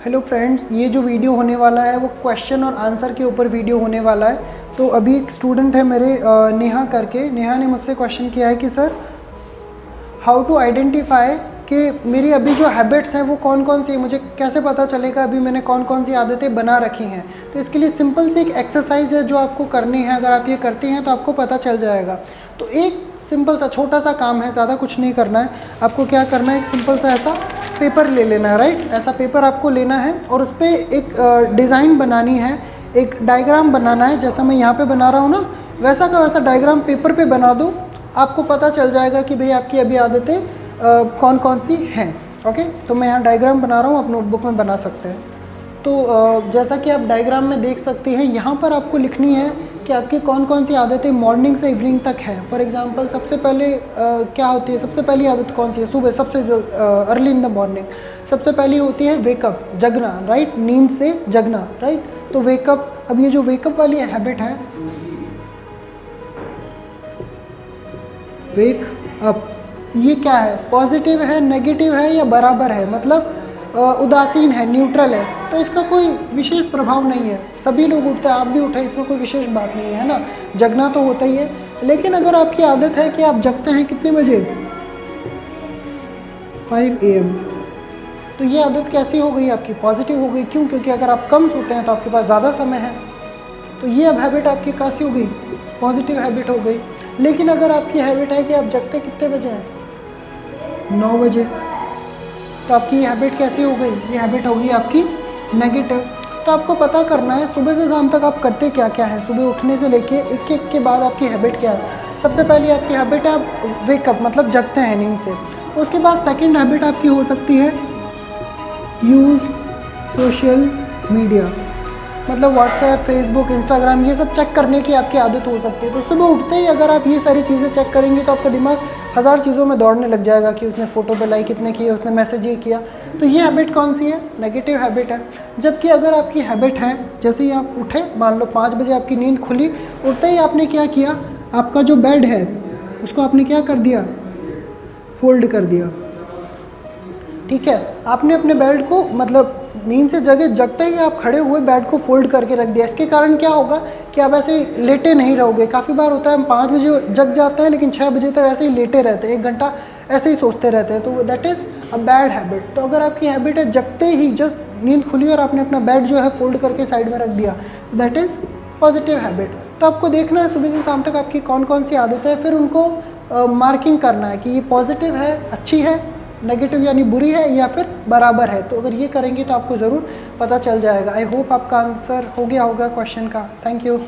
Hello friends ये जो video होने वाला है, वो क्वेश्चन और आंसर के ऊपर वीडियो होने वाला है। तो अभी एक स्टूडेंट है मेरे नेहा करके। नेहा ने मुझसे क्वेश्चन किया है कि, सर हाउ टू आइडेंटिफाई कि मेरी अभी जो हैबिट्स हैं, वो कौन कौन सी मुझे कैसे पता चलेगा अभी मैंने कौन कौन सी आदतें बना रखी हैं? तो इसके लिए सिंपल सी एक एक्सरसाइज है जो आपको करनी है। अगर आप ये करते हैं तो आपको पता चल जाएगा। तो एक सिंपल सा, छोटा सा काम है, ज़्यादा कुछ नहीं करना है। आपको क्या करना है? एक सिंपल सा ऐसा पेपर ले लेना राइट ऐसा पेपर आपको लेना है और उस पर एक डिज़ाइन बनानी है एक डायग्राम बनाना है जैसा मैं यहाँ पे बना रहा हूँ ना वैसा का वैसा डायग्राम पेपर पे बना दो। आपको पता चल जाएगा कि भाई आपकी अभी आदतें कौन कौन सी हैं ओके तो मैं यहाँ डायग्राम बना रहा हूँ आप नोटबुक में बना सकते हैं। तो आ, जैसा कि आप डायग्राम में देख सकते हैं यहाँ पर आपको लिखनी है कि आपकी कौन कौन सी आदतें मॉर्निंग से इवनिंग तक है? फॉर एग्जांपल सबसे पहले आ, क्या होती है? सबसे पहली आदत कौन सी है? सुबह सबसे अर्ली इन द मॉर्निंग सबसे पहली होती है वेकअप जगना राइट नींद से जगना राइट तो वेकअप अब ये जो वेकअप वाली हैबिट है वेक अप ये क्या है? पॉजिटिव है नेगेटिव है या बराबर है? मतलब उदासीन है न्यूट्रल है। तो इसका कोई विशेष प्रभाव नहीं है। सभी लोग उठते हैं, आप भी उठे, इसमें कोई विशेष बात नहीं है ना? जगना तो होता ही है। लेकिन अगर आपकी आदत है कि आप जगते हैं कितने बजे? फाइव ए तो ये आदत कैसी हो गई? आपकी पॉजिटिव हो गई। क्यों? क्योंकि अगर आप कम सोते हैं तो आपके पास ज़्यादा समय है। तो ये अब हैबिट आपकी कैसी हो गई। पॉजिटिव हैबिट हो गई। लेकिन अगर आपकी हैबिट है कि आप जगते कितने बजे हैं? नौ बजे। तो आपकी हैबिट कैसी हो गई? ये हैबिट होगी आपकी नेगेटिव तो आपको पता करना है, सुबह से शाम तक आप करते क्या क्या है? सुबह उठने से लेके एक एक के बाद आपकी हैबिट क्या है? सबसे पहली आपकी हैबिट है आप वेकअप मतलब जगते हैं नींद से। उसके बाद सेकंड हैबिट आपकी हो सकती है यूज़ सोशल मीडिया मतलब व्हाट्सएप फेसबुक इंस्टाग्राम ये सब चेक करने की आपकी आदत हो सकती है। तो सुबह उठते ही अगर आप ये सारी चीज़ें चेक करेंगे तो आपका दिमाग हज़ार चीज़ों में दौड़ने लग जाएगा कि उसने फ़ोटो पे लाइक कितने किए, उसने मैसेज ये किया। तो ये हैबिट कौन सी है? नेगेटिव हैबिट है। जबकि अगर आपकी हैबिट है, जैसे ही आप उठे, मान लो पाँच बजे आपकी नींद खुली, उठते ही आपने क्या किया? आपका जो बेड है, उसको आपने क्या कर दिया? फोल्ड कर दिया। ठीक है? आपने अपने बेल्ट को मतलब नींद से जगह जगते ही आप खड़े हुए बेड को फोल्ड करके रख दिया। इसके कारण क्या होगा कि आप ऐसे लेटे नहीं रहोगे। काफ़ी बार होता है हम पाँच बजे जग जाते हैं लेकिन छः बजे तक ऐसे ही लेटे रहते हैं। एक घंटा ऐसे ही सोचते रहते हैं। तो that is a bad habit तो अगर आपकी हैबिट है जगते ही जस्ट नींद खुली और आपने अपना बेड जो है फोल्ड करके साइड में रख दिया दैट इज़ पॉजिटिव हैबिट तो आपको देखना है सुबह से शाम तक आपकी कौन कौन सी आदतें हैं फिर उनको मार्किंग uh, करना है कि ये पॉजिटिव है अच्छी है नेगेटिव यानी बुरी है या फिर बराबर है। तो अगर ये करेंगे तो आपको ज़रूर पता चल जाएगा। आई होप आपका आंसर हो गया होगा क्वेश्चन का। Thank you